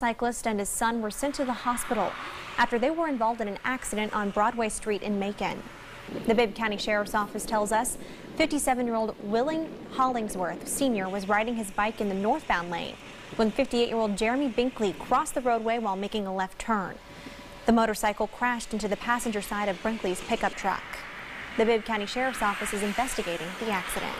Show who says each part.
Speaker 1: Cyclist and his son were sent to the hospital after they were involved in an accident on Broadway Street in Macon. The Bibb County Sheriff's Office tells us 57-year-old Willie Hollingsworth Sr. was riding his bike in the northbound lane when 58-year-old Jeremy Binkley crossed the roadway while making a left turn. The motorcycle crashed into the passenger side of Binkley's pickup truck. The Bibb County Sheriff's Office is investigating the accident.